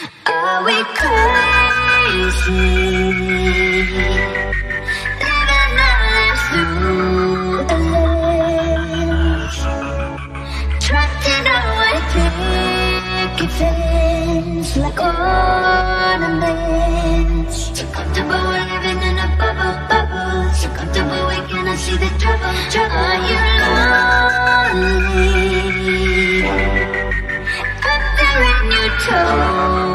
Are we crazy? Living lives loose Trapped in our picket fence Like ornaments So comfortable we're living in a bubble, bubble So comfortable we cannot see the trouble, trouble Are you lonely? Up there in your toes